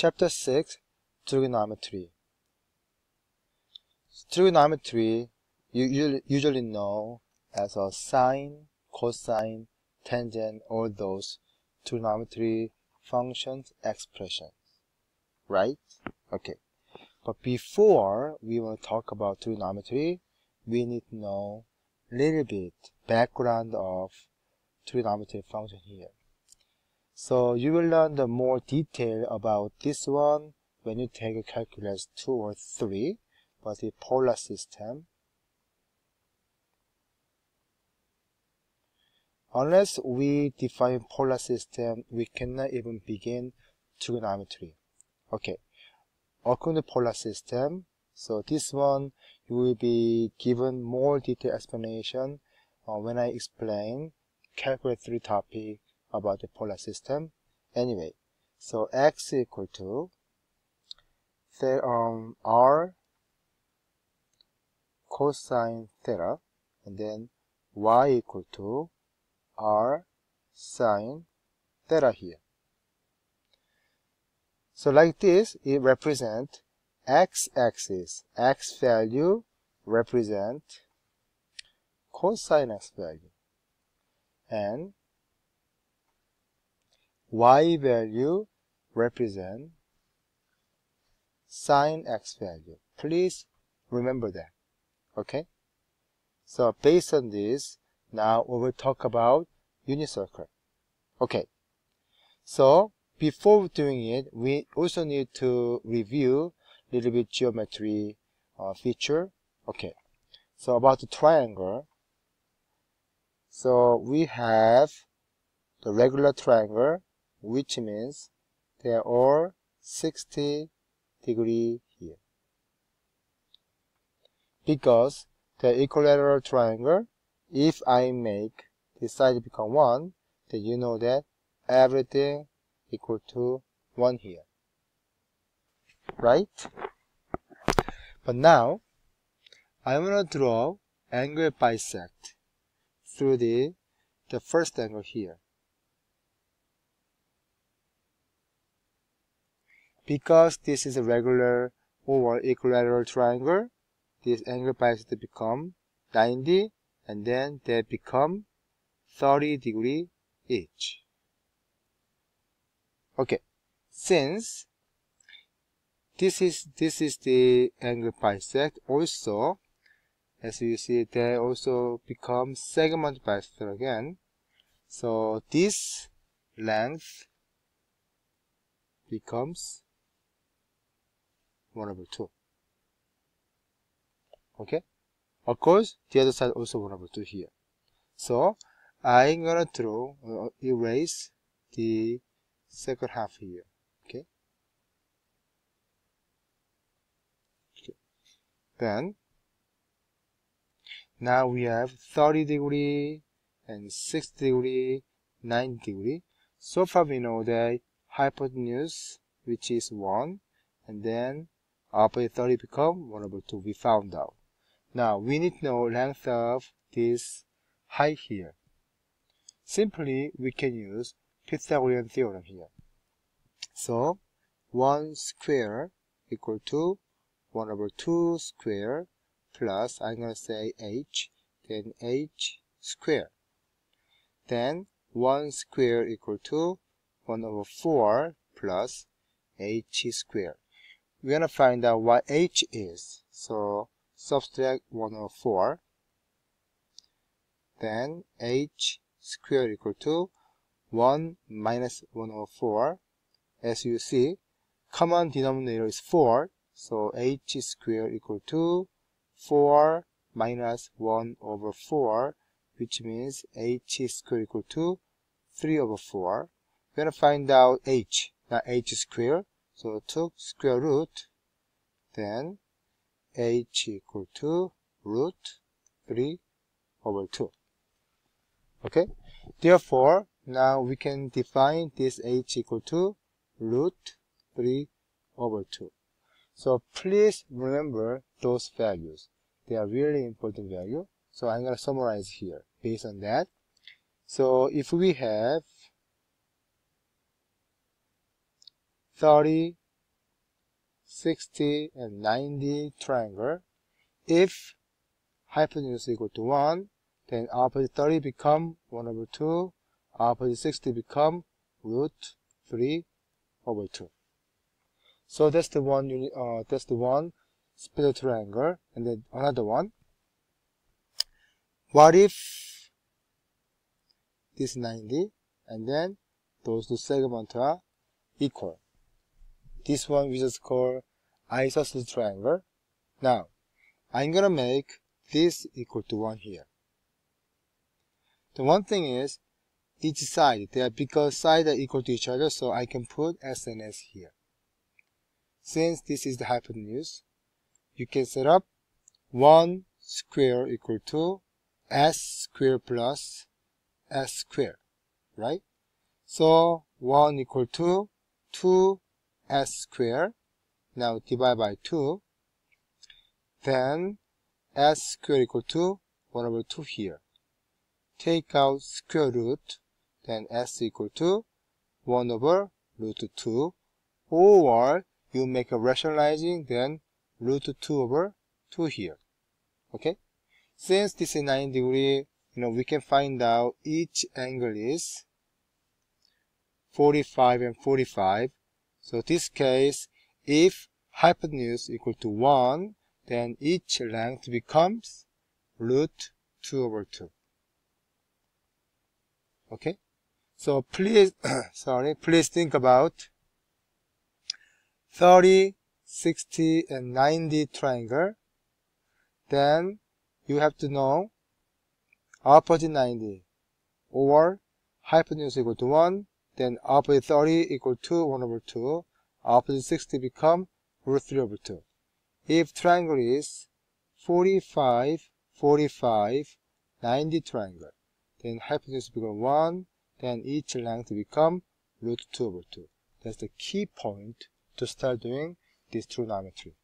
Chapter 6 Trigonometry Trigonometry you usually know as a sine, cosine, tangent, all those trigonometry functions expressions. Right? Okay. But before we will talk about trigonometry, we need to know a little bit background of trigonometry function here. So you will learn the more detail about this one when you take calculus 2 or 3, but the polar system. Unless we define polar system, we cannot even begin trigonometry. Okay, according to polar system, so this one you will be given more detailed explanation uh, when I explain calculus 3 topic about the polar system. Anyway, so x equal to the, um, r cosine theta and then y equal to r sine theta here. So like this, it represent x-axis, x value represent cosine x value and y value represent sine x value. Please remember that. Okay? So based on this, now we will talk about unit circle. Okay. So before doing it, we also need to review a little bit geometry uh, feature. Okay. So about the triangle. So we have the regular triangle which means they are all 60 degree here. Because the equilateral triangle, if I make this side become 1, then you know that everything equal to 1 here. Right? But now, I'm to draw angle bisect through the, the first angle here. Because this is a regular or equilateral triangle, this angle bisect become 90 and then they become 30 degree each. Okay, since this is this is the angle bisect also as you see they also become segment bisect again so this length becomes 1 over 2. Okay? Of course, the other side also 1 over 2 here. So, I'm gonna draw, uh, erase the second half here. Okay? Then, now we have 30 degree and 60 degree, 90 degree. So far we know that hypotenuse, which is 1, and then 30 become 1 over 2. We found out. Now, we need know length of this height here. Simply, we can use Pythagorean theorem here. So, 1 square equal to 1 over 2 square plus, I'm going to say h, then h square. Then 1 square equal to 1 over 4 plus h square we're to find out what h is. So subtract 104 Then h squared equal to 1 minus 104 As you see, common denominator is 4. So h squared equal to 4 minus 1 over 4, which means h squared equal to 3 over 4. We're to find out h, not h squared. So took square root, then h equal to root 3 over 2. Okay? Therefore, now we can define this h equal to root 3 over 2. So please remember those values. They are really important value. So I'm going to summarize here based on that. So if we have 30 60, and 90 triangle. If hypotenuse is equal to 1, then opposite 30 become 1 over 2, opposite 60 become root 3 over 2. So that's the one uh, that's the one spiral triangle, and then another one. What if this 90, and then those two segments are equal? This one we just call isosceles triangle. Now, I'm gonna make this equal to 1 here. The one thing is, each side, they are because sides are equal to each other, so I can put S and S here. Since this is the hypotenuse, you can set up 1 square equal to S square plus S square, right? So 1 equal to 2 s square. Now divide by 2. Then s square equal to 1 over 2 here. Take out square root. Then s equal to 1 over root 2. Or you make a rationalizing then root 2 over 2 here. Okay? Since this is 90 degree, you know, we can find out each angle is 45 and 45 so this case, if hypotenuse equal to 1, then each length becomes root 2 over 2. Okay? So please, sorry, please think about 30, 60, and 90 triangle. Then you have to know opposite 90 or hypotenuse equal to 1 then opposite 30 equal to 1 over 2. Opposite 60 become root 3 over 2. If triangle is 45, 45, 90 triangle, then hypotenuse become 1, then each length become root 2 over 2. That's the key point to start doing this trigonometry.